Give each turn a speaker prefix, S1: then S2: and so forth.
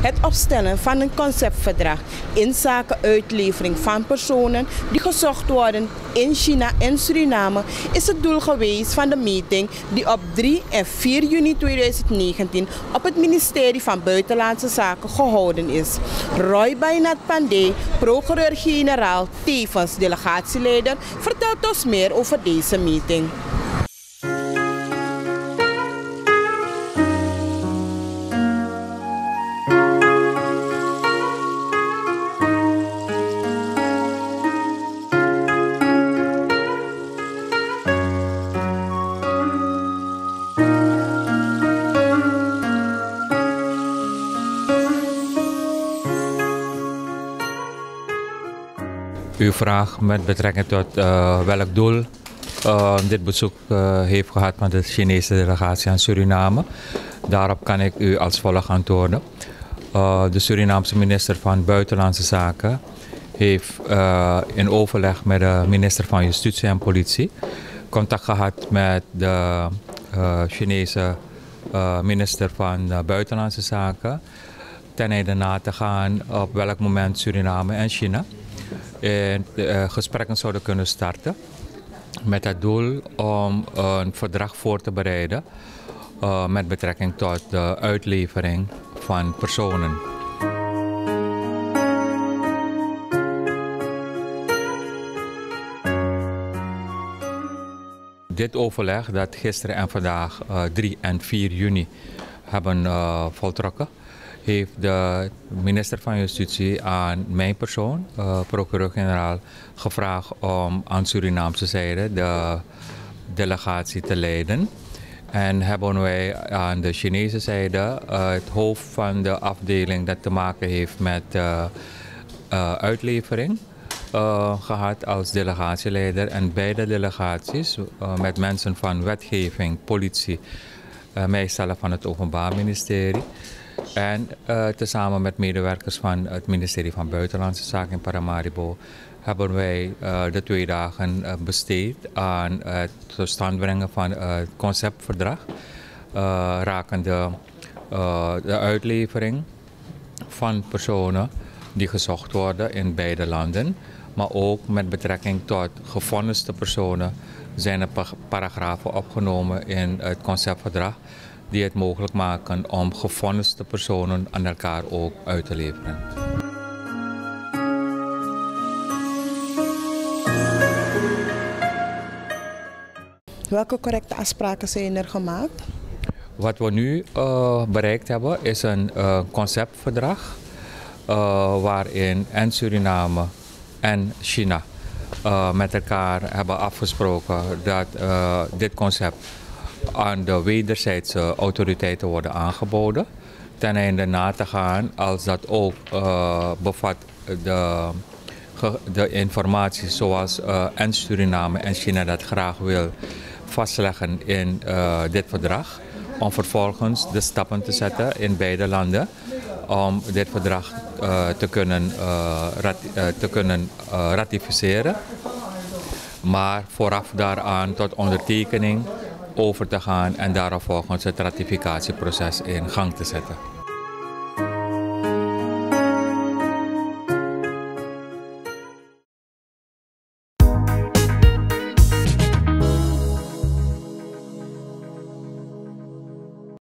S1: Het opstellen van een conceptverdrag in zaken uitlevering van personen die gezocht worden in China en Suriname is het doel geweest van de meeting die op 3 en 4 juni 2019 op het ministerie van Buitenlandse Zaken gehouden is. Roy Bainat Pandey, procureur-generaal, tevens delegatieleider, vertelt ons meer over deze meeting.
S2: Uw vraag met betrekking tot uh, welk doel uh, dit bezoek uh, heeft gehad met de Chinese delegatie aan Suriname. Daarop kan ik u als volgt antwoorden. de Surinaamse minister van Buitenlandse Zaken heeft in overleg met de minister van Justitie en Politie contact gehad met de Chinese minister van Buitenlandse Zaken. Ten einde na te gaan op welk moment Suriname en China gesprekken zouden kunnen starten. Met het doel om een verdrag voor te bereiden uh, met betrekking tot de uitlevering van personen. Dit overleg dat gisteren en vandaag uh, 3 en 4 juni hebben voltrokken heeft de minister van Justitie aan mijn persoon, uh, procureur-generaal, gevraagd om aan Surinaamse zijde de delegatie te leiden. En hebben wij aan de Chinese zijde uh, het hoofd van de afdeling dat te maken heeft met uh, uitlevering. gehad als delegatieleider en beide delegaties met mensen van wetgeving, politie, mijzelf van het Openbaar Ministerie en uh, tezamen met medewerkers van het ministerie van Buitenlandse Zaken in Paramaribo hebben wij uh, de twee dagen uh, besteed aan het tot stand brengen van het conceptverdrag rakende de uitlevering van personen die gezocht worden in beide landen. Maar ook met betrekking tot gevonniste personen zijn er paragrafen opgenomen in het conceptverdrag die het mogelijk maken om gevonniste personen aan elkaar ook uit te leveren.
S1: Welke correcte afspraken zijn er gemaakt?
S2: Wat we nu uh, bereikt hebben is een uh, conceptverdrag uh, waarin en Suriname en China met elkaar hebben afgesproken dat dit concept aan de wederzijdse autoriteiten worden aangeboden. Ten einde na te gaan als dat ook uh, bevat de, de informatie zoals en Suriname en China dat graag wil vastleggen in uh, dit verdrag. Om vervolgens de stappen te zetten in beide landen om dit verdrag te kunnen, te kunnen ratificeren. Maar vooraf daaraan tot ondertekening over te gaan en daarop volgens het ratificatieproces in gang te zetten.